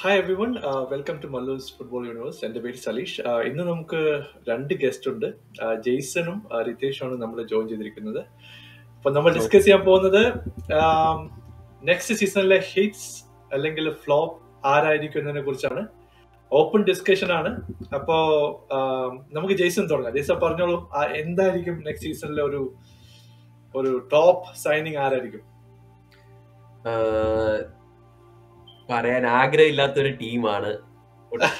Hi everyone welcome to Mallus football universe എന്റെ പേര് Saleesh. Uh, ഇന്ന് നമുക്ക് രണ്ട് ഗസ്റ്റ് ഉണ്ട്. Uh, ജെയ്സണും uh, റിതേഷുമാണ് നമ്മൾ ജോയിൻ ചെയ്തിരിക്കുന്നത്. അപ്പൊ നമ്മൾ ഡിസ്കസ് ചെയ്യാൻ പോകുന്നത് നെക്സ്റ്റ് സീസണിലെ ഹിറ്റ്സ് അല്ലെങ്കിൽ ഫ്ലോപ്പ് ആരായിരിക്കും എന്നതിനെ കുറിച്ചാണ്. ഓപ്പൺ ഡിസ്കഷൻ ആണ്. അപ്പോ നമുക്ക് ജെയ്സൺ തുടങ്ങാം. ജെയ്സൺ പറഞ്ഞോളൂ. എന്തായിരിക്കും നെക്സ്റ്റ് സീസണിലെ ഒരു ഒരു ടോപ്പ് സൈനിങ് ആരായിരിക്കും? പറയാൻ ആഗ്രഹമില്ലാത്ത ഒരു ടീമാണ്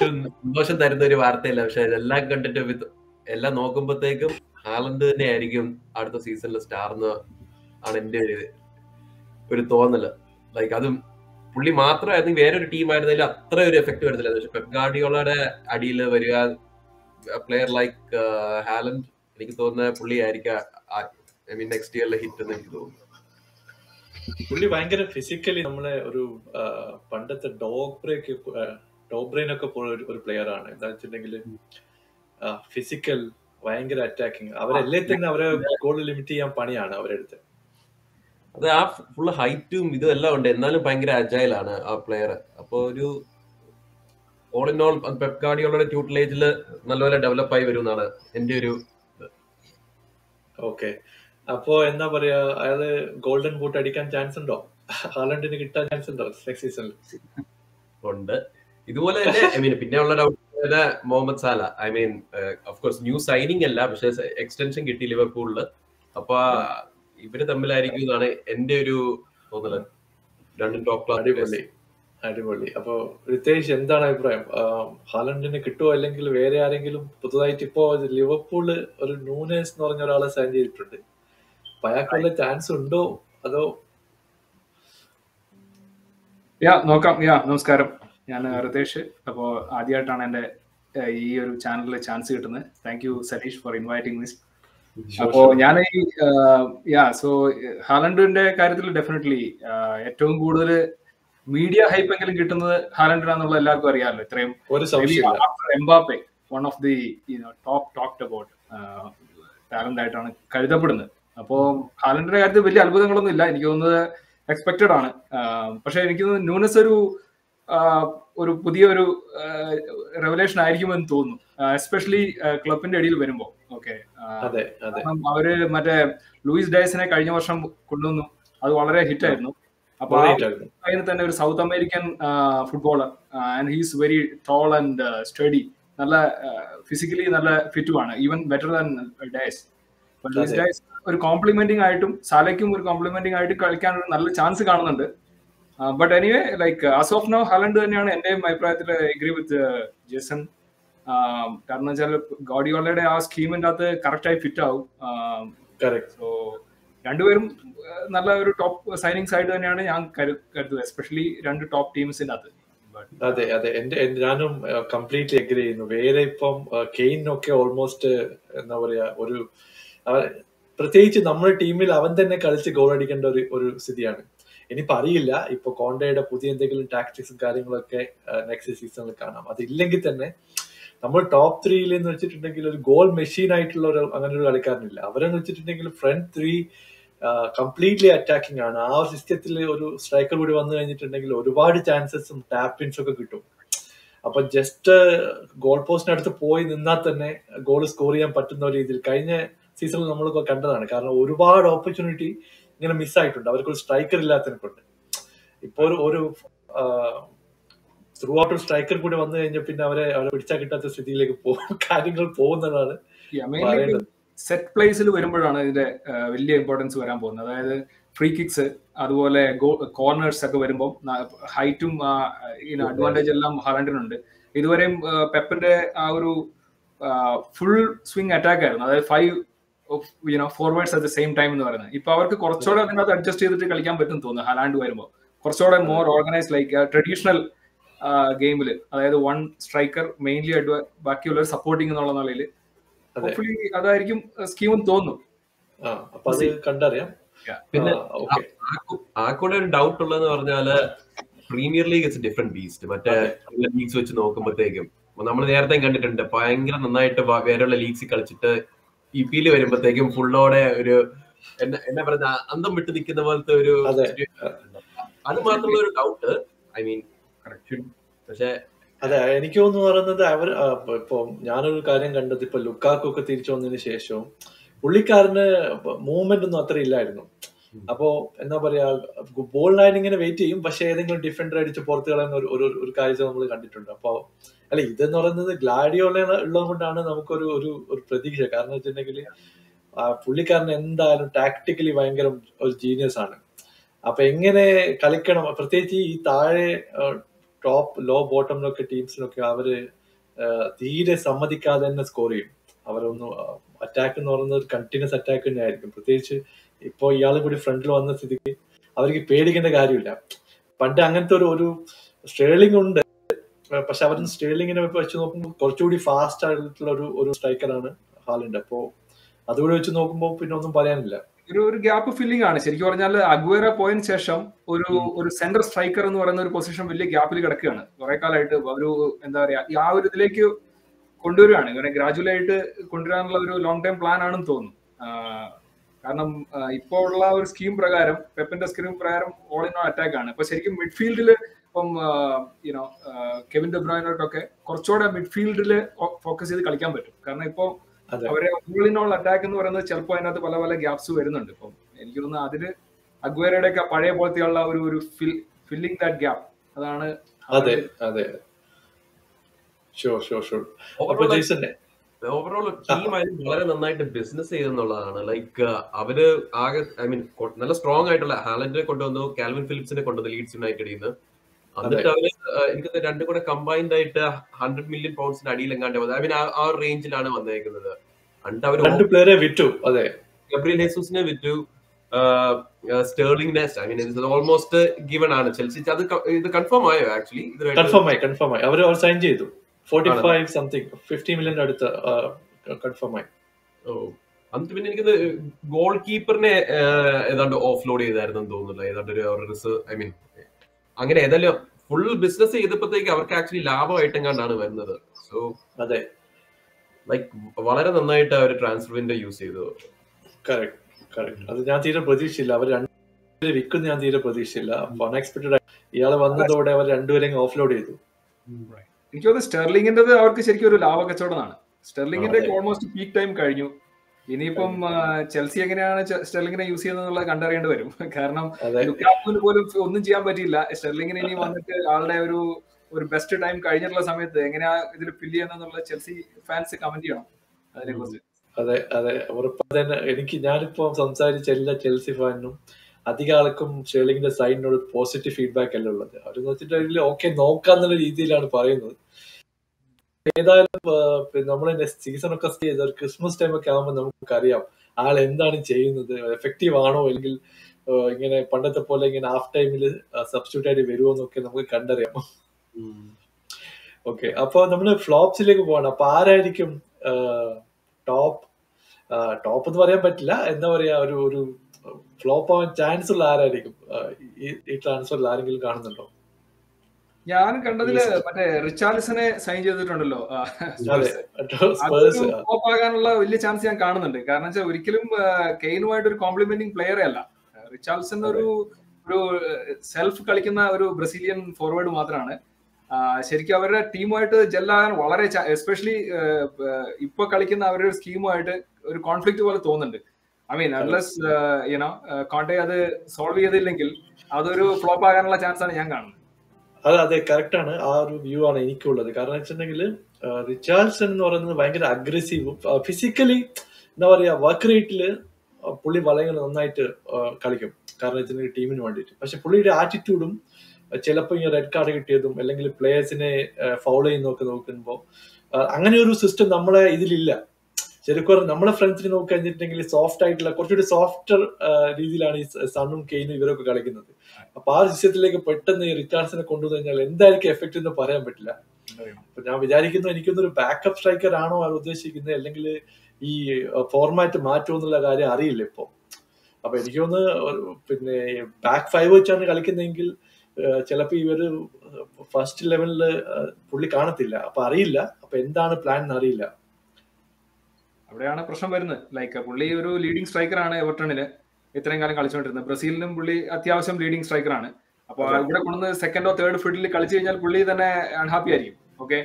സന്തോഷം തരുന്ന ഒരു വാർത്തയല്ല. പക്ഷെ ഇതെല്ലാം കണ്ടിട്ട് വിത്ത് എല്ലാം നോക്കുമ്പോഴത്തേക്കും ഹാലൻഡ് തന്നെ ആയിരിക്കും അടുത്ത സീസണിലെ സ്റ്റാർ എന്ന് ആണ് എന്റെ ഒരു ഒരു തോന്നൽ. ലൈക്ക് അതും പുള്ളി മാത്രമായിരുന്നു വേറൊരു ടീം ആയിരുന്നെങ്കിൽ അത്ര ഒരു എഫക്ട് വരുന്നില്ല. പക്ഷെ പെപ് ഗാർഡിയോളയുടെ അടിയിൽ വരിക പ്ലെയർ ലൈക്ക് ഹാലൻഡ് എനിക്ക് തോന്നുന്ന പുള്ളി ആയിരിക്കും ഐ മീൻ നെക്സ്റ്റ് ഇയറിലെ ഹിറ്റ് എന്ന് എനിക്ക് തോന്നുന്നു. പുള്ളി ഭയങ്കര ഫിസിക്കലി നമ്മളെ ഒരു പണ്ടത്തെ ഡോഗ് ബ്രേക്ക് ബ്രെയിൻ ഒക്കെ പോലെ ഒരു- പ്ലെയർ ആണ്. എന്താ വെച്ചിട്ടുണ്ടെങ്കിൽ ഫിസിക്കൽ ഭയങ്കര അറ്റാക്കിങ് അവരെല്ലേ തന്നെ അവരെ ഗോൾ ലിമിറ്റ് ചെയ്യാൻ പണിയാണ് അവരെടുത്ത്. അത് ആ ഫുള്ള് ഹൈറ്റും ഇതും എല്ലാം ഉണ്ട്. എന്നാലും ഭയങ്കര അജൈൽ ആണ് ആ പ്ലെയർ അപ്പൊ ഒരു ഓൾ ഇൻ ഓൾ പെപ് ട്യൂട്ടിലേജിൽ ട്യൂട്ടിലേജിൽ നല്ലപോലെ ഡെവലപ്പ് ആയി വരും എന്നാണ് എന്റെ ഒരു ഓക്കെ അപ്പോ എന്താ പറയാ അയാൾ ഗോൾഡൻ ബൂട്ട് അടിക്കാൻ ചാൻസ് ഉണ്ടോ? ഹാലൻഡിന് കിട്ടാൻ ചാൻസ് ഉണ്ടോ നെക്സ്റ്റ് സീസണിൽ ഉണ്ട്. ഇതുപോലെ തന്നെ ഐ മീൻ പിന്നെ ഉള്ള doubt Mohamed Salah. I mean of course new signing അല്ല പക്ഷെ എക്സ്റ്റൻഷൻ കിട്ടി ലിവർപൂളിൽ. അപ്പൊ ഇവർ തമ്മിലായിരിക്കും എന്നാണ് എന്റെ ഒരു തോന്നൽ. രണ്ടും ടോപ്പ് അടിപൊളി. അടിപൊളി. അപ്പൊ റിതേഷ് എന്താണ് അഭിപ്രായം? ഹാലണ്ടിന് ഹാലൻഡിന് കിട്ടുമോ അല്ലെങ്കിൽ വേറെ ആരെങ്കിലും പുതുതായിട്ട് ഇപ്പോ ലിവർപൂൾ ഒരു നൂനേസ് എന്ന് പറഞ്ഞ ഒരാളെ സൈൻ ചെയ്തിട്ടുണ്ട്. അപ്പൊ അയാൾക്കുള്ള ചാൻസ് ഉണ്ടോ? അതോ? യാ നോക്കാം. യാ നമസ്കാരം. ഞാൻ റിതേഷ് അപ്പോ ആദ്യമായിട്ടാണ് എന്റെ ഈ ഒരു ചാനലിൽ ചാൻസ് കിട്ടുന്നത്. Thank you Satheesh for inviting miss അപ്പോ ഞാൻ ഈ യാ സോ ഹാലൻഡിന്റെ കാര്യത്തിൽ ഡെഫിനറ്റ്ലി ഏറ്റവും കൂടുതൽ മീഡിയ ഹൈപ്പ് എങ്കിലും കിട്ടുന്നത് ഹാലൻഡിനാന്നുള്ള എല്ലാവർക്കും അറിയാമല്ലോ ഇത്രയും. Mbappe one of the top talked about talent ആയിട്ടാണ് കരുതപ്പെടുന്നത്. അപ്പോ ഹാലൻഡിന്റെ കാര്യത്തിൽ വലിയ അത്ഭുതങ്ങളൊന്നും ഇല്ല. എനിക്ക് തോന്നുന്നത് എക്സ്പെക്റ്റഡ് ആണ്. പക്ഷേ എനിക്ക് തോന്നുന്നു ന്യൂനസ് ഒരു ഒരു പുതിയ ഒരു റെവലേഷൻ ആയിരിക്കുമെന്ന് തോന്നുന്നു. എസ്പെഷ്യലി ക്ലബിന്റെ ഇടയിൽ വരുമ്പോൾ ഓക്കെ അവർ മറ്റേ ലൂയിസ് ഡയസിനെ കഴിഞ്ഞ വർഷം കൊണ്ടുവന്നു. അത് വളരെ ഹിറ്റ് ആയിരുന്നു. അപ്പൊ. അതിന് തന്നെ ഒരു South American footballer and he's very tall and sturdy നല്ല ഫിസിക്കലി നല്ല ഫിറ്റുമാണ് ഈവൻ ബെറ്റർ ദാൻ ഡയസ് ഒരു കോംപ്ലിമെന്റിംഗ് ആയിട്ടും സാലയ്ക്കും ഒരു കോംപ്ലിമെന്റിംഗ് ആയിട്ട് കളിക്കാൻ ഒരു നല്ല ചാൻസ് കാണുന്നുണ്ട്. But anyway like as of now Haaland തന്നെയാണ് എന്റെ അഭിപ്രായത്തിൽ എഗ്രി വിത്ത് ജേസൺ കാരണം വെച്ചാൽ ഗോഡിയോളയുടെ ആ സ്കീമിന്റെ അകത്ത് കറക്റ്റ് ആയി ഫിറ്റ് ആവും. സോ രണ്ടുപേരും നല്ല ഒരു ടോപ്പ് സൈനിങ്സ് ആയിട്ട് തന്നെയാണ് ഞാൻ കരു- കരുതുന്നത് എസ്പെഷ്യലി രണ്ട് ടോപ്പ് ടീംസിന്റെ അകത്ത്. അതെ അതെ. എന്റെ ഞാനും കംപ്ലീറ്റ്ലി എഗ്രി ചെയ്യുന്നു. വേറെ ഇപ്പം കെയിനൊക്കെ ഓൾമോസ്റ്റ് എന്താ പറയാ ഒരു പ്രത്യേകിച്ച് നമ്മുടെ ടീമിൽ അവൻ തന്നെ കളിച്ച് ഗോൾ അടിക്കേണ്ട ഒരു ഒരു സ്ഥിതിയാണ്. ഇനിയിപ്പോ അറിയില്ല. ഇപ്പൊ കോണ്ടയുടെ പുതിയ എന്തെങ്കിലും ടാക്ടിക്സും കാര്യങ്ങളൊക്കെ നെക്സ്റ്റ് സീസണിൽ കാണാം. അതില്ലെങ്കിൽ തന്നെ നമ്മൾ ടോപ്പ് ത്രീയിൽ എന്ന് വെച്ചിട്ടുണ്ടെങ്കിൽ ഒരു ഗോൾ മെഷീൻ ആയിട്ടുള്ള ഒരു അങ്ങനെ ഒരു കളിക്കാരനില്ല. അവരെന്ന് വെച്ചിട്ടുണ്ടെങ്കിൽ ഫ്രണ്ട് ത്രീ കംപ്ലീറ്റ്ലി അറ്റാക്കിംഗ് ആണ്. ആ ഒരു സിസ്റ്റത്തിൽ ഒരു സ്ട്രൈക്കർ കൂടി വന്നു കഴിഞ്ഞിട്ടുണ്ടെങ്കിൽ ഒരുപാട് ചാൻസസും ടാപ്പിൻസ് ഒക്കെ കിട്ടും. അപ്പൊ ജസ്റ്റ് ഗോൾ പോസ്റ്റിനടുത്ത് പോയി നിന്നാൽ തന്നെ ഗോൾ സ്കോർ ചെയ്യാൻ പറ്റുന്ന രീതിയിൽ കഴിഞ്ഞ സീസണിൽ നമ്മൾ കണ്ടതാണ്. കാരണം ഒരുപാട് ഓപ്പർച്യൂണിറ്റി ഇങ്ങനെ മിസ്സായിട്ടുണ്ട് അവർക്ക് ഒരു സ്ട്രൈക്കർ ഇല്ലാത്തതിനെ കൊണ്ട് ഇപ്പോൾ ഒരു ഒരു ത്രൂ ഔട്ട് ഒരു സ്ട്രൈക്കർ കൂടി വന്നു കഴിഞ്ഞാൽ പിന്നെ അവരെ അവരെ പിടിച്ചാൽ കിട്ടാത്ത സ്ഥിതിയിലേക്ക് പോകും കാര്യങ്ങൾ പോകുന്നതാണ് സെറ്റ് പ്ലേസിൽ വരുമ്പോഴാണ് ഇതിന്റെ വലിയ ഇമ്പോർട്ടൻസ് വരാൻ പോകുന്നത്. അതായത് ഫ്രീ കിക്സ് അതുപോലെ കോർണേഴ്സ് ഒക്കെ വരുമ്പോൾ ഹൈറ്റും അഡ്വാന്റേജ് എല്ലാം ഹാലൻഡിനുണ്ട് ഇതുവരെയും പെപ്പിന്റെ ആ ഒരു ഫുൾ സ്വിംഗ് അറ്റാക്ക് ആയിരുന്നു. അതായത് five you know forwards at the same time എന്ന് പറയുന്നത്. ഇപ്പൊ അവർക്ക് കുറച്ചുകൂടെ അതിനകത്ത് അഡ്ജസ്റ്റ് ചെയ്തിട്ട് കളിക്കാൻ പറ്റും തോന്നുന്നു ഹലാൻഡ് വരുമ്പോൾ കുറച്ചുകൂടെ മോർ ഓർഗനൈസ് ലൈക്ക് ട്രഡീഷണൽ ഗെയിമിൽ അതായത് വൺ സ്ട്രൈക്കർ മെയിൻലി ബാക്കിയുള്ളവർ സപ്പോർട്ടിംഗ് എന്നുള്ള നിലയിൽ ഹോപ്പ്ഫുള്ളി അതായിരിക്കും സ്കീം തോന്നുന്നു. അപ്പൊ കണ്ടറിയാം. പിന്നെ ആ കൂടെ ഒരു ഡൗട്ട് ഉള്ളതെന്ന് പറഞ്ഞാൽ premier league it's different beast മറ്റേ ലീഗ്സ് വെച്ച് നോക്കുമ്പോഴത്തേക്കും നമ്മൾ നേരത്തെ കണ്ടിട്ടുണ്ട് ഭയങ്കര നന്നായിട്ട് വേറെയുള്ള ലീഗ്സിൽ കളിച്ചിട്ട് ഇ പിയിൽ വരുമ്പോഴത്തേക്കും ഫുള്ളോടെ ഒരു എന്നാ പറഞ്ഞ അന്തം വിട്ട് നിൽക്കുന്ന പോലത്തെ ഒരു അതെ. മാത്രമുള്ള ഒരു ഡൗട്ട് ഐ മീൻ പക്ഷെ അതെ എനിക്ക് തോന്നുന്നു പറയുന്നത് അവർ ഇപ്പൊ- ഞാനൊരു കാര്യം കണ്ടത് ഇപ്പൊ ലുക്കാക്കൊക്കെ തിരിച്ചു വന്നതിന് ശേഷവും പുള്ളിക്കാരന് മൂവ്മെന്റ് ഒന്നും അത്ര ഇല്ലായിരുന്നു. അപ്പോ എന്താ പറയാ ബോളിനായിട്ട് ഇങ്ങനെ വെയിറ്റ് ചെയ്യും പക്ഷെ ഏതെങ്കിലും ഡിഫൻഡർ അടിച്ച് പുറത്ത് കളയുന്ന ഒരു ഒരു കാഴ്ച നമ്മൾ കണ്ടിട്ടുണ്ട്. അപ്പോ അല്ല ഇതെന്ന് പറയുന്നത് ഗ്ലാഡിയോള ഉള്ളത് കൊണ്ടാണ് നമുക്കൊരു ഒരു ഒരു പ്രതീക്ഷ. കാരണം വെച്ചിട്ടുണ്ടെങ്കിൽ പുള്ളിക്കാരൻ എന്തായാലും ടാക്ടിക്കലി ഭയങ്കര ഒരു ജീനിയസ് ആണ്. അപ്പൊ എങ്ങനെ കളിക്കണം? പ്രത്യേകിച്ച് ഈ താഴെ ടോപ്പ് ലോ ബോട്ടമിലൊക്കെ ടീംസിനൊക്കെ അവർ തീരെ സമ്മതിക്കാതെ തന്നെ സ്കോർ ചെയ്യും. അവരൊന്ന് അറ്റാക്ക് എന്ന് പറയുന്നത് കണ്ടിന്യൂസ് അറ്റാക്ക് തന്നെ ആയിരിക്കും പ്രത്യേകിച്ച് ഇപ്പൊ ഇയാൾ കൂടി ഫ്രണ്ടിൽ വന്ന സ്ഥിതിക്ക് അവർക്ക് പേടിക്കേണ്ട കാര്യമില്ല. പണ്ട് അങ്ങനത്തെ ഒരു ഒരു സ്റ്റേർലിംഗ് ഉണ്ട്. പക്ഷെ അവർ സ്റ്റേർലിങ്ങിനെ വെച്ച് നോക്കുമ്പോൾ കുറച്ചുകൂടി ഫാസ്റ്റ് ആയിട്ടുള്ള ഒരു ഒരു സ്ട്രൈക്കറാണ് ഹാലുണ്ട് അപ്പോ അതുകൂടി വെച്ച് നോക്കുമ്പോൾ പിന്നെ ഒന്നും പറയാനില്ല. ഒരു ഒരു ഗ്യാപ്പ് ഫില്ലിംഗ് ആണ്. ശരിക്കും പറഞ്ഞാൽ അഗ്വേറ പോയതിനു ശേഷം ഒരു ഒരു സെന്റർ സ്ട്രൈക്കർ എന്ന് പറയുന്ന ഒരു പൊസിഷൻ വലിയ ഗ്യാപ്പിൽ കിടക്കുകയാണ്. കുറെ കാലമായിട്ട് ഒരു എന്താ പറയാ ഈ ആ ഒരു ഇതിലേക്ക് കൊണ്ടുവരികയാണ്. ഇങ്ങനെ ഗ്രാജുവലായിട്ട് കൊണ്ടുവരാനുള്ള ഒരു ലോങ് ടൈം പ്ലാൻ ആണെന്ന് തോന്നുന്നു. കാരണം ഇപ്പോൾ ഇപ്പോ ഉള്ള ഒരു സ്കീം പ്രകാരം പെപ്പിന്റെ സ്കീം പ്രകാരം ഓൾ ഇൻ ഓൾ അറ്റാക്ക് ആണ്. ഇപ്പൊ ശരിക്കും മിഡ്ഫീൽഡിൽ ഇപ്പം യുനോ കെവിൻ ഡെബ്രോയിനോട്ടൊക്കെ കുറച്ചുകൂടെ മിഡ്ഫീൽഡിൽ ഫോക്കസ് ചെയ്ത് കളിക്കാൻ പറ്റും. കാരണം ഇപ്പോ അവരെ ഓൾ ഇൻ ഓൾ അറ്റാക്ക് എന്ന് പറയുന്നത് ചിലപ്പോൾ അതിനകത്ത് പല പല ഗ്യാപ്സ് വരുന്നുണ്ട്. ഇപ്പം എനിക്ക് തോന്നുന്നു അതിന് അഗ്വേരയുടെ ഒക്കെ പഴയ പോലത്തെയുള്ള ഒരു ഒരു ഫില്ലിംഗ് ദാറ്റ് ഗ്യാപ്പ് അതാണ് അതെ അതെ. ഷോ ഷോ ഷോ അപ്പൊ ജെയ്സൺ ഓവറോൾ ടീം ആയാലും വളരെ നന്നായിട്ട് ബിസിനസ് ചെയ്തെന്നുള്ളതാണ്. ലൈക്ക് അവർ ആകെ ഐ മീൻ നല്ല സ്ട്രോങ് ആയിട്ടുള്ള ഹാലൻഡിനെ കൊണ്ടുവന്നു കാൽവിൻ ഫിലിപ്സിനെ കൊണ്ടുവന്നു ലീഡ്സ് യുണൈറ്റഡിൽ നിന്ന് എന്നിട്ട് അവർ എനിക്ക് രണ്ടും കൂടെ കമ്പൈൻഡ് ആയിട്ട് ഹൺഡ്രഡ് മില്യൺ പൗണ്ട്സിന്റെ അടിയിൽ എങ്ങാണ്ട് വന്നത് ഐ മീൻ ആ റേഞ്ചിലാണ് വന്നേക്കുന്നത്. എന്നിട്ട് രണ്ട് പ്ലെയറെ വിറ്റു അതെ. ഗബ്രിയൽ ഹെസൂസിനെ വിറ്റു Sterling I mean almost given ആണ്. ചെൽസി അത് ഇത് കൺഫേം ആയോ ആക്ച്വലി കൺഫേം ആയി കൺഫേം ആയി. അവർ സൈൻ ചെയ്തു. Forty five something fifty million അടുത്ത് കൺഫേം ആയി. ഓ. എന്നിട്ട് പിന്നെ എനിക്കത് ഗോൾ കീപ്പറിനെ ഏതാണ്ട് ഓഫ് ലോഡ് ചെയ്തായിരുന്നു തോന്നുന്നില്ല ഏതാണ്ട് ഒരു റിസ് ഐ മീൻ അങ്ങനെ ഏതായാലും ഫുൾ ബിസിനസ് ചെയ്തപ്പോഴത്തേക്ക് അവർക്ക് ആക്ച്വലി ലാഭമായിട്ടെങ്ങാണ്ടാണ് വരുന്നത്. സോ അതെ. ലൈക്ക് വളരെ നന്നായിട്ട് അവർ ട്രാൻസ്ഫർ വിൻഡോ യൂസ് ചെയ്തു. കറക്റ്റ് കറക്റ്റ് അത് ഞാൻ തീരെ പ്രതീക്ഷിച്ചില്ല. അവർ രണ്ടുപേരെ വിൽക്കുന്ന ഞാൻ തീരെ പ്രതീക്ഷിച്ചില്ല. അൺഎക്സ്പെക്ടഡ് ഇയാൾ വന്നതോടെ അവർ രണ്ടുപേരെയും ഓഫ് ലോഡ് ചെയ്തു എനിക്ക് തോന്നുന്നു സ്റ്റെർലിംഗിന്റെ അവർക്ക് ശരിക്കും ഒരു ലാഭ കച്ചവടമാണ് സ്റ്റെർലിംഗിന്റെ ഓൾമോസ്റ്റ് പീക്ക് ടൈം കഴിഞ്ഞു. ഇനിയിപ്പം ചെൽസി എങ്ങനെയാണ് സ്റ്റെർലിങ്ങിനെ സ്റ്റെർലിംഗിനെ യൂസ് ചെയ്യുന്നത് കണ്ടറിയേണ്ടി വരും. കാരണം ലുക്കാക്കുവിന് പോലും ഒന്നും ചെയ്യാൻ പറ്റിയില്ല. സ്റ്റെർലിംഗിന് ഇനി വന്നിട്ട് ആളുടെ ഒരു ഒരു ബെസ്റ്റ് ടൈം കഴിഞ്ഞിട്ടുള്ള സമയത്ത് എങ്ങനെയാ ഇതിൽ ഫില്ല് ചെയ്യുന്നുള്ള ചെൽസി ഫാൻസ് കമന്റ് ചെയ്യണം അതിനെ കുറിച്ച് അതെ അതെ. ഉറപ്പ് തന്നെ എനിക്ക് ഞാനിപ്പോ സംസാരിച്ച എല്ലാ ചെൽസി ഫാനിനും അധിക ആൾക്കും ഷേർലിങ്ങിന്റെ സൈഡിനോട് പോസിറ്റീവ് ഫീഡ്ബാക്ക് അല്ല ഉള്ളത്? അവരെന്ന് വെച്ചിട്ടുണ്ടെങ്കിൽ ഓക്കെ നോക്കാന്നുള്ള രീതിയിലാണ് പറയുന്നത്. ഏതായാലും നമ്മുടെ സീസൺ ഒക്കെ ചെയ്ത ക്രിസ്മസ് ടൈം ഒക്കെ ആകുമ്പോൾ നമുക്ക് അറിയാം ആൾ എന്താണ് ചെയ്യുന്നത് എഫക്റ്റീവ് ആണോ അല്ലെങ്കിൽ ഇങ്ങനെ പണ്ടത്തെ പോലെ ഇങ്ങനെ ഹാഫ് ടൈമിൽ സബ്സ്റ്റിറ്റ്യൂട്ട് ആയിട്ട് വരുമോ എന്നൊക്കെ നമുക്ക് കണ്ടറിയാം. ഓക്കെ അപ്പൊ നമ്മൾ ഫ്ലോപ്സിലേക്ക് പോകണം അപ്പൊ ആരായിരിക്കും ടോപ്പ് ടോപ്പ് എന്ന് പറയാൻ പറ്റില്ല. എന്താ പറയാ ഒരു ഒരു ഫ്ലോപ്പ് ആവാൻ ചാൻസ് ഉള്ള ആരായിരിക്കും? ഈ ട്രാൻസ്ഫറിൽ ആരെങ്കിലും കാണുന്നുണ്ടോ? ഞാൻ കണ്ടതിൽ മറ്റേ റിച്ചാർഡ്സനെ സൈൻ ചെയ്തിട്ടുണ്ടല്ലോ. ഫ്ലോപ്പ് ആകാനുള്ള വലിയ ചാൻസ് ഞാൻ കാണുന്നുണ്ട്. കാരണം വെച്ചാൽ ഒരിക്കലും കെയിനുമായിട്ട് ഒരു കോംപ്ലിമെന്റിങ് പ്ലെയറേ അല്ല. റിച്ചാർഡ്സൺ ഒരു ഒരു സെൽഫ് കളിക്കുന്ന ഒരു ബ്രസീലിയൻ ഫോർവേഡ് മാത്രമാണ് ശരിക്കും അവരുടെ ടീമുമായിട്ട് ജെല്ലാകാൻ വളരെ എസ്പെഷ്യലി ഇപ്പൊ കളിക്കുന്ന അവരുടെ സ്കീമുമായിട്ട് ഒരു കോൺഫ്ലിക്ട് പോലെ തോന്നുന്നുണ്ട്. I mean unless you know Conte അത് സോൾവ് ചെയ്തില്ലെങ്കിൽ അതൊരു ഫ്ലോപ്പ് ആകാനുള്ള ചാൻസ് ആണ് ഞാൻ കാണുന്നത്. അതെ അതെ കറക്റ്റ് ആണ്. ആ ഒരു വ്യൂ ആണ് എനിക്കുള്ളത്. കാരണം വെച്ചിട്ടുണ്ടെങ്കിൽ റിച്ചാർഡ്സൺ എന്ന് പറയുന്നത് ഭയങ്കര അഗ്രസീവും ഫിസിക്കലി എന്താ പറയാ വർക്ക് റേറ്റിൽ പുള്ളി വളരെ നന്നായിട്ട് കളിക്കും. കാരണം വെച്ചിട്ടുണ്ടെങ്കിൽ ടീമിന് വേണ്ടിയിട്ട്. പക്ഷെ പുള്ളിയുടെ ആറ്റിറ്റ്യൂഡും ചിലപ്പോൾ ഈ റെഡ് കാർഡ് കിട്ടിയതും അല്ലെങ്കിൽ പ്ലേയേഴ്സിനെ ഫൗൾ ചെയ്യുന്നൊക്കെ നോക്കുമ്പോൾ അങ്ങനെ ഒരു സിസ്റ്റം നമ്മളെ ഇതിലില്ല. ശരിക്കും നമ്മുടെ നമ്മളെ ഫ്രണ്ട്സിനെ നോക്കി കഴിഞ്ഞിട്ടുണ്ടെങ്കിൽ സോഫ്റ്റ് ആയിട്ടുള്ള കുറച്ചുകൂടി സോഫ്റ്റർ രീതിയിലാണ് ഈ സണ്ണും കെയിനും ഇവരൊക്കെ കളിക്കുന്നത്. അപ്പൊ ആ വിഷയത്തിലേക്ക് പെട്ടെന്ന് ഈ റിച്ചാർഡ്സിനെ കൊണ്ടുവന്നു കഴിഞ്ഞാൽ എന്തായിരിക്കും എഫക്റ്റ് എന്ന് പറയാൻ പറ്റില്ല. അപ്പൊ ഞാൻ വിചാരിക്കുന്നു എനിക്കൊന്നൊരു ബാക്കപ്പ് സ്ട്രൈക്കർ ആണോ അവർ ഉദ്ദേശിക്കുന്നത് അല്ലെങ്കിൽ ഈ ഫോർമാറ്റ് മാറ്റോ എന്നുള്ള കാര്യം അറിയില്ല ഇപ്പോ. അപ്പൊ എനിക്കൊന്ന് പിന്നെ ബാക്ക് ഫൈവ് വെച്ചാണ് കളിക്കുന്നതെങ്കിൽ ചിലപ്പോ ഇവർ ഫസ്റ്റ് ലെവലിൽ പുള്ളി കാണത്തില്ല. അപ്പൊ അറിയില്ല. അപ്പൊ എന്താണ് പ്ലാൻ എന്ന് അറിയില്ല. അവിടെയാണ് പ്രശ്നം വരുന്നത്. ലൈക്ക് പുള്ളി ഒരു ലീഡിംഗ് സ്ട്രൈക്കർ ആണ് എവർട്ടണിൽ ഇത്രയും കാലം കളിച്ചുകൊണ്ടിരുന്നത്. ബ്രസീലിനും പുള്ളി അത്യാവശ്യം ലീഡിംഗ് സ്ട്രൈക്കർ ആണ്. അപ്പൊ. ഇവിടെ കൊണ്ടുവന്ന് സെക്കൻഡോ തേർഡ് ഫീൽഡിൽ കളിച്ചു കഴിഞ്ഞാൽ പുള്ളി തന്നെ അൺഹാപ്പി ആയിരിക്കും. ഓക്കെ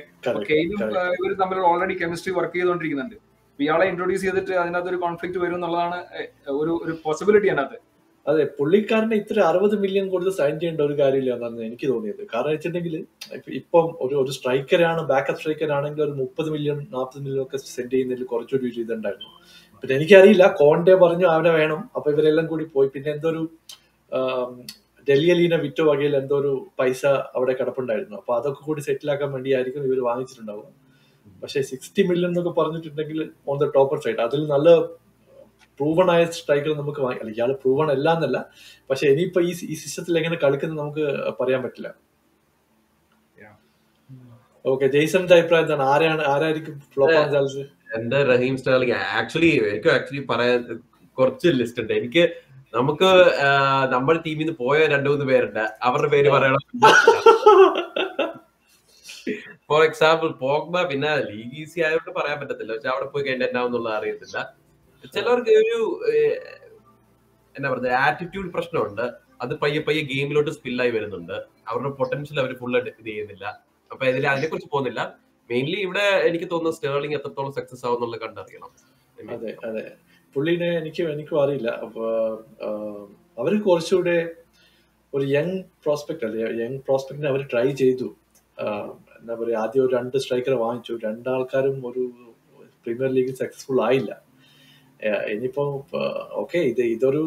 കെയിനും ഇവർ തമ്മിൽ ഓൾറെഡി കെമിസ്ട്രി വർക്ക് ചെയ്തുകൊണ്ടിരിക്കുന്നുണ്ട്. ഇയാളെ ഇൻട്രൊഡ്യൂസ് ചെയ്തിട്ട് അതിനകത്ത് ഒരു കോൺഫ്ലിക്ട് വരും എന്നുള്ളതാണ് ഒരു ഒരു പോസിബിലിറ്റി അതിനകത്ത്. അതെ പുള്ളിക്കാരനെ ഇത്ര അറുപത് മില്യൺ കൊടുത്ത് സൈൻ ചെയ്യേണ്ട ഒരു കാര്യമില്ല എന്നാണ് എനിക്ക് തോന്നിയത്. കാരണം വെച്ചിട്ടുണ്ടെങ്കിൽ ഇപ്പം ഒരു ഒരു സ്ട്രൈക്കറാണ് ബാക്കപ്പ് സ്ട്രൈക്കർ ആണെങ്കിൽ ഒരു മുപ്പത് മില്യൺ നാൽപ്പത് മില്യൺ ഒക്കെ സെൻഡ് ചെയ്യുന്നതിൽ കുറച്ചൊരു ഇതുണ്ടായിരുന്നു. പിന്നെ എനിക്കറിയില്ല കോണ്ടെ പറഞ്ഞു അവനെ വേണം അപ്പൊ ഇവരെല്ലാം കൂടി പോയി. പിന്നെ എന്തോ ഒരു ഡൽഹിയലീനെ വിറ്റ വകയിൽ എന്തോ ഒരു പൈസ അവിടെ കിടപ്പുണ്ടായിരുന്നു. അപ്പൊ അതൊക്കെ കൂടി സെറ്റിലാക്കാൻ വേണ്ടിയായിരിക്കും ഇവർ വാങ്ങിച്ചിട്ടുണ്ടാവുക. പക്ഷെ സിക്സ്റ്റി മില്യൺ എന്നൊക്കെ പറഞ്ഞിട്ടുണ്ടെങ്കിൽ ഓൺ ദ ടോപ്പർ സൈഡ് അതിൽ നല്ല പ്രൂവൺ ആയ സ്ട്രൈക്കർ നമുക്ക് വാങ്ങി അല്ല ഇയാൾ പ്രൂവൺ അല്ല എന്നല്ല. പക്ഷെ ഇനിയിപ്പോ ഈ ഈ സിസ്റ്റത്തിൽ എങ്ങനെ കളിക്കുന്നത് നമുക്ക് പറയാൻ പറ്റില്ല. ഓക്കെ ജെയ്സന്റെ അഭിപ്രായം എന്താണ്? ആരാണ് ആരായിരിക്കും ഫ്ലോപ്പ് ചാൻസ്? എന്റെ റഹീം സ്റ്റാലിക്ക് ആക്ച്വലി എനിക്ക് ആക്ച്വലി പറയാൻ കുറച്ച് ലിസ്റ്റ് ഉണ്ട്. എനിക്ക് നമുക്ക് നമ്മുടെ ടീമിൽ നിന്ന് പോയ രണ്ടു മൂന്ന് പേരുണ്ട്. അവരുടെ പേര് പറയണം ഫോർ എക്സാമ്പിൾ പോഗ്ബ പിന്നെ ലീഗ് ഈസി ആയതുകൊണ്ട് പറയാൻ പറ്റത്തില്ല. പക്ഷെ അവിടെ പോയി കഴിഞ്ഞാൽ എന്നാവുന്നുള്ള അറിയത്തില്ല. ചിലർക്ക് ഒരു എന്താ പറയുക ആറ്റിറ്റ്യൂഡ് പ്രശ്നമുണ്ട്. അത് പയ്യെ പയ്യെ ഗെയിമിലോട്ട് സ്പില്ലായി വരുന്നുണ്ട്. അവരുടെ പൊട്ടൻഷ്യൽ അവർ ഫുൾ ഇത് ചെയ്യുന്നില്ല. അപ്പൊ ഇതിൽ അതിനെ കുറിച്ച് പോകുന്നില്ല. മെയിൻലി ഇവിടെ എനിക്ക് തോന്നുന്നു സ്റ്റേർലിംഗ് എത്രത്തോളം സക്സസ് ആവും എന്നുള്ളത് കണ്ടറിയണം. അതെ അതെ. പുള്ളിനെ എനിക്ക് എനിക്കും അറിയില്ല. അപ്പൊ അവർ കുറച്ചുകൂടെ ഒരു യങ് പ്രോസ്പെക്ട് അല്ലെ? യങ് പ്രോസ്പെക്ടിനെ അവർ ട്രൈ ചെയ്തു. എന്താ പറയുക ആദ്യം ഒരു രണ്ട് സ്ട്രൈക്കറെ വാങ്ങിച്ചു. രണ്ടാൾക്കാരും ഒരു പ്രീമിയർ ലീഗിൽ സക്സസ്ഫുൾ ആയില്ല. ഇനിയിപ്പോ ഓക്കെ ഇത് ഇതൊരു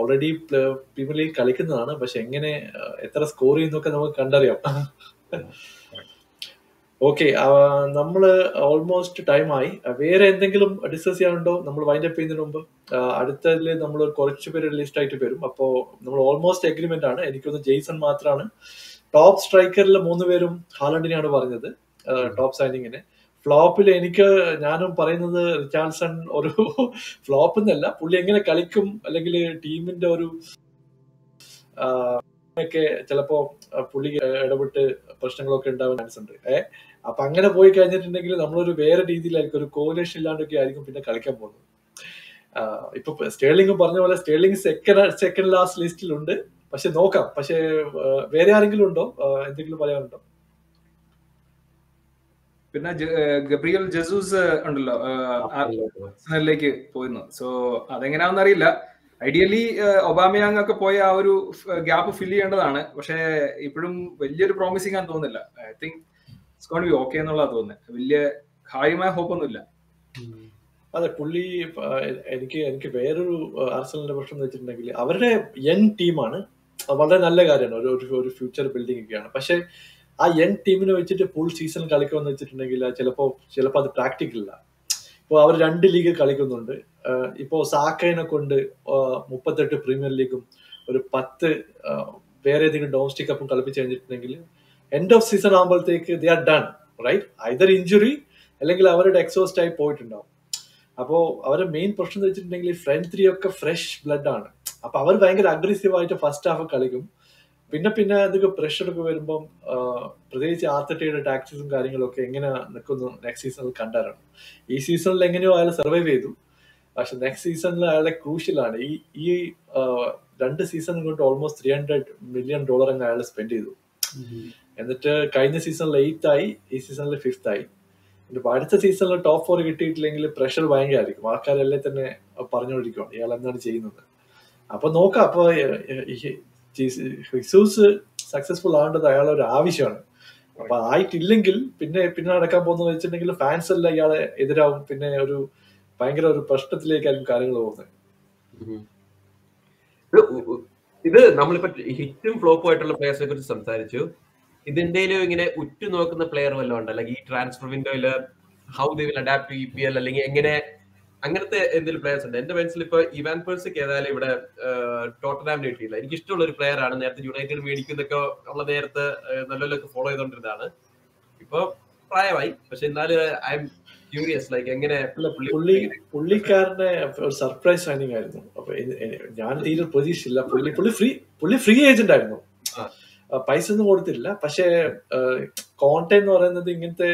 ഓൾറെഡി പ്രീമിയർ ലീഗ് കളിക്കുന്നതാണ്. പക്ഷെ എങ്ങനെ എത്ര സ്കോർ ചെയ്യുന്നൊക്കെ നമുക്ക് കണ്ടറിയാം. ഓക്കെ നമ്മൾ ഓൾമോസ്റ്റ് ടൈം ആയി. വേറെ എന്തെങ്കിലും ഡിസ്കസ് ചെയ്യാനുണ്ടോ? നമ്മൾ വൈൻഡ് അപ്പ് ചെയ്യുന്നതിന് മുമ്പ്? അടുത്തതിൽ നമ്മൾ കുറച്ച് പേര് ലിസ്റ്റ് ആയിട്ട് വരും. അപ്പോ നമ്മൾ ഓൾമോസ്റ്റ് എഗ്രിമെന്റ് ആണ്. എനിക്കൊന്ന് ജെയ്സൺ മാത്രമാണ് ടോപ്പ് സ്ട്രൈക്കറിൽ മൂന്ന് പേരും ഹാലണ്ടിനെയാണ് പറഞ്ഞത്. ടോപ്പ് സൈനിങ്ങിന് ഫ്ലോപ്പിൽ എനിക്ക് ഞാനും പറയുന്നത് റിച്ചാൾസൺ ഒരു ഫ്ലോപ്പ് എന്നല്ല. പുള്ളി എങ്ങനെ കളിക്കും അല്ലെങ്കിൽ ടീമിന്റെ ഒരു ഒക്കെ ചിലപ്പോ പുള്ളി ഇടപെട്ട് പ്രശ്നങ്ങളൊക്കെ ഉണ്ടാവാൻ ചാൻസ് ഉണ്ട്. ഏഹ് അപ്പൊ അങ്ങനെ പോയി കഴിഞ്ഞിട്ടുണ്ടെങ്കിൽ നമ്മളൊരു വേറെ രീതിയിലായിരിക്കും. ഒരു കോലേഷൻ ഇല്ലാണ്ടൊക്കെ ആയിരിക്കും പിന്നെ കളിക്കാൻ പോകുന്നത്. ഇപ്പൊ സ്റ്റേർലിംഗ് പറഞ്ഞ പോലെ സ്റ്റേർലിംഗ് സെക്കൻഡ് സെക്കൻഡ് ലാസ്റ്റ് ലിസ്റ്റിലുണ്ട് പക്ഷെ നോക്കാം. പക്ഷെ വേറെ ആരെങ്കിലും ഉണ്ടോ? എന്തെങ്കിലും പറയാനുണ്ടോ? പിന്നെ ഗബ്രിയൽ ജസൂസ് ഉണ്ടല്ലോ ആർസണലിലേക്ക് പോയിരുന്നു സോ അതെങ്ങനെയാണെന്ന് അറിയില്ല. ഐഡിയലി ഒബാമയാങ് ഒക്കെ പോയ ആ ഒരു ഗ്യാപ്പ് ഫില്ല് ചെയ്യേണ്ടതാണ്. പക്ഷെ ഇപ്പോഴും വലിയൊരു പ്രോമിസിംഗ് ആണെന്ന് തോന്നുന്നില്ല. I think it's gonna okay എന്നുള്ളതാ തോന്നുന്നത് വലിയ കാര്യമായ ഹോപ്പ് ഒന്നുമില്ല അതെ പുള്ളി എനിക്ക് എനിക്ക് വേറൊരു ആർസലിന്റെ പ്രശ്നം എന്ന് വെച്ചിട്ടുണ്ടെങ്കിൽ അവരുടെ യങ് ടീമാണ് വളരെ നല്ല കാര്യമാണ്. ഒരു- ഒരു ഫ്യൂച്ചർ ബിൽഡിംഗ് ഒക്കെയാണ്. പക്ഷെ ആ യങ് ടീമിനെ വെച്ചിട്ട് ഫുൾ സീസൺ കളിക്കുമെന്ന് വെച്ചിട്ടുണ്ടെങ്കിൽ ചിലപ്പോൾ ചിലപ്പോൾ അത് പ്രാക്ടിക്കൽ ഇല്ല. ഇപ്പോൾ അവർ രണ്ട് ലീഗ് കളിക്കുന്നുണ്ട്. ഇപ്പോൾ ഇപ്പോ സാക്കയിനെ കൊണ്ട് മുപ്പത്തെട്ട് പ്രീമിയർ ലീഗും ഒരു പത്ത് വേറെ ഏതെങ്കിലും ഡൊമസ്റ്റിക് കപ്പും കളിപ്പിച്ച് കഴിഞ്ഞിട്ടുണ്ടെങ്കിൽ എൻഡ് ഓഫ് സീസൺ ആകുമ്പോഴത്തേക്ക് they are done right either injury അല്ലെങ്കിൽ അവരുടെ എക്സോസ്റ്റ് ആയി പോയിട്ടുണ്ടാവും. അപ്പോൾ അവരുടെ മെയിൻ പ്രശ്നം എന്ന് വെച്ചിട്ടുണ്ടെങ്കിൽ ഫ്രണ്ട് ത്രീ ഒക്കെ ഫ്രഷ് ബ്ലഡ് ആണ്. അപ്പൊ അവർ ഭയങ്കര അഗ്രസീവ് ആയിട്ട് ഫസ്റ്റ് ഹാഫ് കളിക്കും. പിന്നെ പിന്നെ അതൊക്കെ പ്രഷർ ഒക്കെ വരുമ്പം പ്രത്യേകിച്ച് ആർത്തട്ടയുടെ ടാക്സിസും കാര്യങ്ങളൊക്കെ എങ്ങനെ നിൽക്കുന്നു നെക്സ്റ്റ് സീസണിൽ കണ്ടറിയണം ഈ സീസണിൽ എങ്ങനെയോ അയാൾ സർവൈവ് ചെയ്തു. പക്ഷെ നെക്സ്റ്റ് സീസണിൽ അയാളെ ക്രൂഷ്യലാണ് ഈ ഈ രണ്ട് സീസൺ കൊണ്ട് almost three hundred million dollar അങ്ങ് അയാൾ സ്പെൻഡ് ചെയ്തു. എന്നിട്ട് കഴിഞ്ഞ സീസണിൽ എയ്ത്ത് ആയി ഈ സീസണിൽ ഫിഫ്ത്ത് ആയി. എന്നിട്ട് അടുത്ത സീസണിൽ ടോപ്പ് ഫോർ കിട്ടിയിട്ടില്ലെങ്കിൽ പ്രഷർ ഭയങ്കരമായിരിക്കും. ആൾക്കാരെല്ലാം തന്നെ പറഞ്ഞുകൊണ്ടിരിക്കുകയാണ് ഇയാൾ എന്താണ് ചെയ്യുന്നത്? അപ്പൊ നോക്കാം അപ്പൊ ഹിസൂസ് സക്സസ്ഫുൾ ആവേണ്ടത് അയാളെ ഒരു ആവശ്യമാണ്. അപ്പൊ ആയിട്ടില്ലെങ്കിൽ പിന്നെ പിന്നെ നടക്കാൻ പോകുന്ന വെച്ചിട്ടുണ്ടെങ്കിൽ ഫാൻസ് അല്ല ഇയാളെ എതിരാവും. പിന്നെ ഒരു ഭയങ്കര ഒരു പ്രശ്നത്തിലേക്കായിരിക്കും കാര്യങ്ങൾ പോകുന്നത്. ഇത് നമ്മളിപ്പോ ഹിറ്റും ഫ്ലോപ്പും ആയിട്ടുള്ള പ്ലേയേഴ്സിനെ കുറിച്ച് സംസാരിച്ചു. ഇതിന്റെ ഇങ്ങനെ ഉറ്റുനോക്കുന്ന പ്ലെയർ വല്ലതും ഉണ്ട്? അല്ലെങ്കിൽ ഈ ട്രാൻസ്ഫർ വിൻഡോയിൽ how they will adapt E P L അല്ലെങ്കിൽ എങ്ങനെ അങ്ങനത്തെ എന്തെങ്കിലും പ്ലേയേഴ്സ് ഉണ്ട്? എന്റെ മനസ്സിൽ ഇപ്പൊ ഇവാൻ പേഴ്സിക്ക് ഏതായാലും ഇവിടെ ടോട്ടനാമിന് കിട്ടിയില്ല എനിക്ക് ഇഷ്ടമുള്ള ഒരു പ്ലെയർ ആണ്. നേരത്തെ യുണൈറ്റഡ് മേടിക്കുന്നൊക്കെ ഉള്ള നേരത്തെ നല്ലൊക്കെ ഫോളോ ചെയ്തോണ്ടിരുന്നതാണ്. ഇപ്പൊ പ്രായമായി. പക്ഷെ എന്നാലും ഐ എം ക്യൂരിയസ് ലൈക്ക് എങ്ങനെ പുള്ളിക്കാരന്റെ പുള്ളി പുള്ളിക്കാരനെ ഒരു സർപ്രൈസ് സൈനിങ് ആയിരുന്നു. അപ്പൊ ഞാൻ തീരെ പ്രതീക്ഷിച്ചില്ല. പുള്ളി പുള്ളി ഫ്രീ പുള്ളി ഫ്രീ ഏജന്റ് ആയിരുന്നു. പൈസ ഒന്നും കൊടുത്തില്ല പക്ഷേ കോൺടെ എന്ന് പറയുന്നത് ഇങ്ങനത്തെ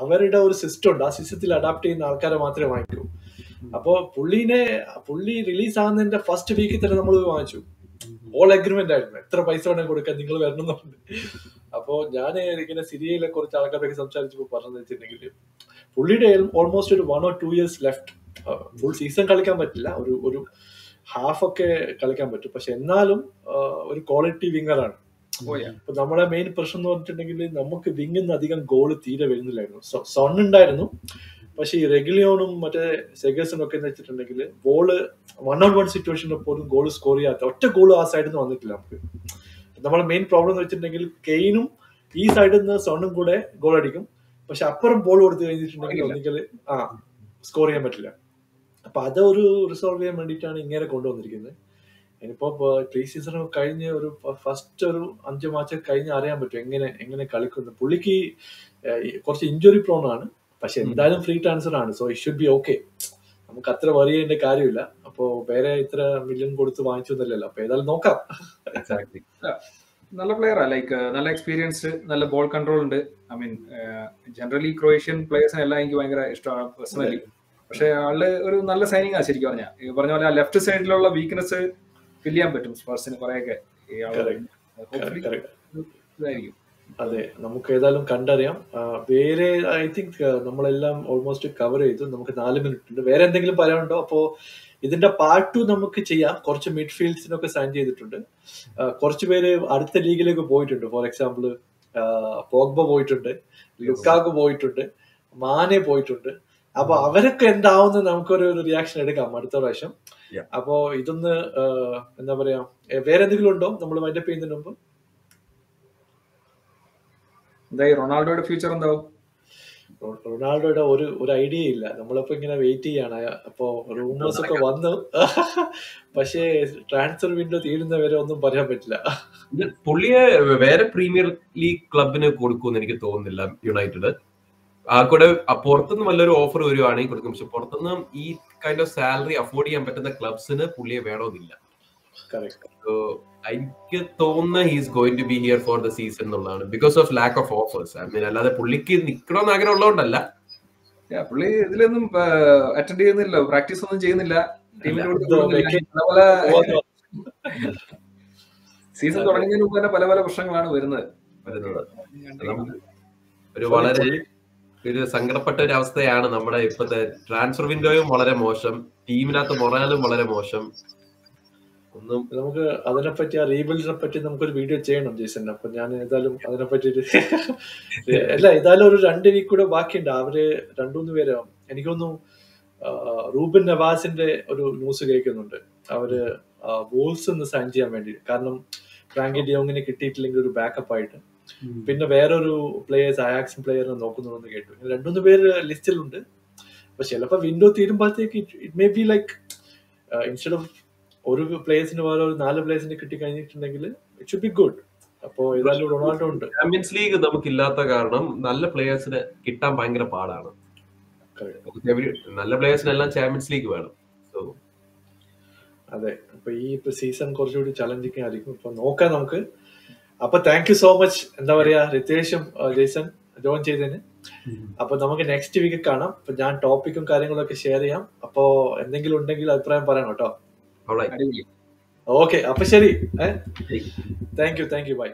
അവരുടെ ഒരു സിസ്റ്റം ഉണ്ട്. ആ സിസ്റ്റത്തിൽ അഡാപ്റ്റ് ചെയ്യുന്ന ആൾക്കാരെ മാത്രമേ വാങ്ങിക്കൂ. അപ്പോ പുള്ളീനെ പുള്ളി റിലീസ് ആകുന്നതിന്റെ ഫസ്റ്റ് വീക്കിൽ തന്നെ നമ്മൾ വാങ്ങിച്ചു. ഓൾ അഗ്രിമെന്റ് ആയിരുന്നു. എത്ര പൈസ വേണമെങ്കിൽ കൊടുക്കാൻ നിങ്ങൾ വരണം എന്ന് പറഞ്ഞു അപ്പോ ഞാൻ ഇങ്ങനെ സിരിയയിലെ കുറച്ച് ആൾക്കാരൊക്കെ സംസാരിച്ചപ്പോൾ പറഞ്ഞു വെച്ചിട്ടുണ്ടെങ്കിൽ പുള്ളിയുടെ ഓൾമോസ്റ്റ് ഒരു one or two years left full season കളിക്കാൻ പറ്റില്ല. ഒരു ഒരു ഹാഫ് ഒക്കെ കളിക്കാൻ പറ്റും. പക്ഷെ എന്നാലും ഒരു ക്വാളിറ്റി വിങ്ങറാണ് ഇപ്പൊ നമ്മുടെ മെയിൻ പ്രശ്നം എന്ന് പറഞ്ഞിട്ടുണ്ടെങ്കിൽ നമുക്ക് വിങ്ങുന്ന അധികം ഗോൾ തീരെ വരുന്നില്ലായിരുന്നു. സൺ ഉണ്ടായിരുന്നു. പക്ഷെ ഈ റെഗുലിയോണും മറ്റേ സെഗേഴ്സും ഒക്കെ എന്ന് വെച്ചിട്ടുണ്ടെങ്കിൽ ഗോൾ വൺ ഓൺ വൺ സിറ്റുവേഷനിൽ പോലും ഗോൾ സ്കോർ ചെയ്യാത്ത ഒറ്റ ഗോൾ ആ സൈഡിൽ നിന്ന് വന്നിട്ടില്ല നമുക്ക്. നമ്മുടെ മെയിൻ പ്രോബ്ലം എന്ന് വെച്ചിട്ടുണ്ടെങ്കിൽ കെയിനും ഈ സൈഡിൽ നിന്ന് സോണും കൂടെ ഗോൾ അടിക്കും. പക്ഷെ അപ്പുറം ബോൾ കൊടുത്തു കഴിഞ്ഞിട്ടുണ്ടെങ്കിൽ ആ സ്കോർ ചെയ്യാൻ പറ്റില്ല. അപ്പൊ അതൊരു റിസോൾവ് ചെയ്യാൻ വേണ്ടിയിട്ടാണ് ഇങ്ങനെ കൊണ്ടുവന്നിരിക്കുന്നത്. ഇനിയിപ്പോ പ്രീ സീസൺ കഴിഞ്ഞ് ഒരു ഫസ്റ്റ് ഒരു അഞ്ച് മാച്ച് കഴിഞ്ഞ് അറിയാൻ പറ്റും എങ്ങനെ എങ്ങനെ കളിക്കുന്നു. പുള്ളിക്ക് കുറച്ച് ഇഞ്ചുറി പ്രോൺ ആണ്. പക്ഷെ എന്തായാലും ഫ്രീ ട്രാൻസ്ഫർ ആണ്. So it should be okay നമുക്ക് അത്ര വറി ചെയ്യേണ്ട കാര്യമില്ല. അപ്പോ വേറെ ഇത്ര മില്യൺ കൊടുത്ത് വാങ്ങിച്ചൊന്നുമില്ലല്ലോ അപ്പൊ ഏതായാലും നോക്കാം. നല്ല നല്ല പ്ലെയറാ ലൈക്ക് നല്ല എക്സ്പീരിയൻസ് നല്ല ബോൾ കൺട്രോൾ ഉണ്ട്. ഐ മീൻ ജനറലി ക്രൊയേഷ്യൻ പ്ലേയേഴ്സിനെ എല്ലാം എനിക്ക് ഭയങ്കര ഇഷ്ടമാണ് പേഴ്സണലി പക്ഷെ ആൾ ഒരു നല്ല സൈനിങ് ആ ശരിക്കും പറഞ്ഞാൽ പറഞ്ഞ പോലെ ആ ലെഫ്റ്റ് സൈഡിലുള്ള വീക്ക്നെസ് ഫിൽ ചെയ്യാൻ പറ്റും സ്പേഴ്സിന് കുറെയൊക്കെ hopefully ഇതായിരിക്കും. അതെ നമുക്ക് ഏതായാലും കണ്ടറിയാം. വേറെ ഐ തിങ്ക് നമ്മളെല്ലാം ഓൾമോസ്റ്റ് കവർ ചെയ്തു. നമുക്ക് നാല് മിനിറ്റ് ഉണ്ട്. വേറെ എന്തെങ്കിലും പറയാനുണ്ടോ? അപ്പോ ഇതിന്റെ പാർട്ട് ടു നമുക്ക് ചെയ്യാം. കുറച്ച് മിഡ്ഫീൽഡ്സിനൊക്കെ സൈൻ ചെയ്തിട്ടുണ്ട്. കുറച്ച് പേര് അടുത്ത ലീഗിലേക്ക് പോയിട്ടുണ്ട്. ഫോർ എക്സാമ്പിൾ പോഗ്ബ പോയിട്ടുണ്ട് ലുക്കാക്ക് പോയിട്ടുണ്ട് മാനെ പോയിട്ടുണ്ട്. അപ്പൊ അവരൊക്കെ എന്താവുന്ന നമുക്കൊരു റിയാക്ഷൻ എടുക്കാം അടുത്ത പ്രാവശ്യം. അപ്പോ ഇതൊന്ന് എന്താ പറയാ വേറെ എന്തെങ്കിലും ഉണ്ടോ? നമ്മൾ മൈൻഡപ്പ് ചെയ്യുന്നതിന് മുമ്പ്? റൊണാൾഡോയുടെ ഫ്യൂച്ചർ എന്താവും? റൊണാൾഡോയുടെ ഒരു ഒരു ഐഡിയ ഇല്ല. നമ്മളിപ്പോ ഇങ്ങനെ വെയിറ്റ് ചെയ്യാണ്. അപ്പോ റൂമേഴ്സ് ഒക്കെ വന്നു. പക്ഷേ ട്രാൻസ്ഫർ വിൻഡോ തീരുന്ന വരെ ഒന്നും പറയാൻ പറ്റില്ല. പുള്ളിയെ വേറെ പ്രീമിയർ ലീഗ് ക്ലബിന് കൊടുക്കുമെന്ന് എനിക്ക് തോന്നുന്നില്ല യുണൈറ്റഡ് കൂടെ ആ പുറത്തുനിന്ന് വല്ലൊരു ഓഫർ വരുവാണെങ്കിൽ കൊടുക്കും പക്ഷെ പുറത്തുനിന്ന് ഈ കൈൻഡ് ഓഫ് സാലറി അഫോർഡ് ചെയ്യാൻ പറ്റുന്ന ക്ലബ്സിന് പുള്ളിയെ വേണമെന്നില്ല. എനിക്ക് തോന്നുന്ന he's going to be here for the season എന്നുള്ളതാണ്. Because of lack of offers I mean അല്ലാതെ പുള്ളിക്ക് നിൽക്കണമെന്ന് ആഗ്രഹം ഉള്ളതുകൊണ്ടല്ല. പുള്ളി ഇതിലൊന്നും അറ്റൻഡ് ചെയ്യുന്നില്ല പ്രാക്ടീസ് ഒന്നും ചെയ്യുന്നില്ല. കൂടെ സീസൺ തുടങ്ങുന്നതിന് മുമ്പ് തന്നെ പല പല പ്രശ്നങ്ങളാണ് വരുന്നത്. വരുന്നത്. ഒരു വളരെ ഒരു സങ്കടപ്പെട്ട ഒരു അവസ്ഥയാണ് നമ്മുടെ ഇപ്പോഴത്തെ ട്രാൻസ്ഫർ വിൻഡോയും വളരെ മോശം ടീമിനകത്ത് മൊറാലും വളരെ മോശം. ഒന്നും നമുക്ക് അതിനെപ്പറ്റി ആ റീബിൽഡിനെ പറ്റി നമുക്കൊരു വീഡിയോ ചെയ്യണം ജേസൻ അപ്പൊ ഞാൻ ഏതായാലും അതിനെപ്പറ്റി അല്ല ഏതായാലും ഒരു രണ്ട് വീക്ക് കൂടെ ബാക്കിയുണ്ട്. അവർ രണ്ടുമൂന്ന് പേര് എനിക്കൊന്നു റൂബിൻ നവാസിന്റെ ഒരു ന്യൂസ് കേൾക്കുന്നുണ്ട്. അവർ വോൾസ് ഒന്ന് സൈൻ ചെയ്യാൻ വേണ്ടി. കാരണം ഫ്രാങ്കി ഡിയോങ്ങിന് കിട്ടിയിട്ടില്ലെങ്കിൽ ഒരു ബാക്കപ്പ് ആയിട്ട്. പിന്നെ വേറൊരു പ്ലേയേഴ്സ് ആയാക്സും പ്ലെയറിനെ നോക്കുന്നുണ്ടെന്ന് കേട്ടു. രണ്ടുമൂന്ന് പേര് ലിസ്റ്റിലുണ്ട് അപ്പൊ ചിലപ്പോ window തീരുമ്പോഴത്തേക്ക് it may be like instead of ഒരു പ്ലേയേഴ്സിന് പോലെ ഒരു നാല് പ്ലേയേഴ്സിന് കിട്ടി കഴിഞ്ഞിട്ടുണ്ടെങ്കിൽ ഇറ്റ് ഷുഡ് ബി ഗുഡ് അപ്പോ ഏതായാലും റൊണാൾഡോ ഉണ്ട്. ചാമ്പ്യൻസ് ലീഗ് നമുക്കില്ലാത്ത കാരണം നല്ല പ്ലേയേഴ്സിന് കിട്ടാൻ ഭയങ്കര പാടാണ്. നല്ല പ്ലേയേഴ്സിനെല്ലാം ചാമ്പ്യൻസ് ലീഗ് വേണം. അതെ. അപ്പൊ ഈ സീസൺ കുറച്ചുകൂടി ചലഞ്ചിങ് ആയിരിക്കും. അപ്പൊ നോക്കാം നമുക്ക്. അപ്പൊ താങ്ക് യു സോ മച്ച് എന്താ പറയാ റിതേഷും ജെയ്സൺ ജോയിൻ ചെയ്തതിന്. അപ്പൊ നമുക്ക് നെക്സ്റ്റ് വീക്ക് കാണാം. അപ്പൊ ഞാൻ ടോപ്പിക്കും കാര്യങ്ങളൊക്കെ ഷെയർ ചെയ്യാം. അപ്പോ എന്തെങ്കിലും ഉണ്ടെങ്കിൽ അഭിപ്രായം പറയണം കേട്ടോ. ഓക്കെ അപ്പൊ ശരി. Thank you thank you bye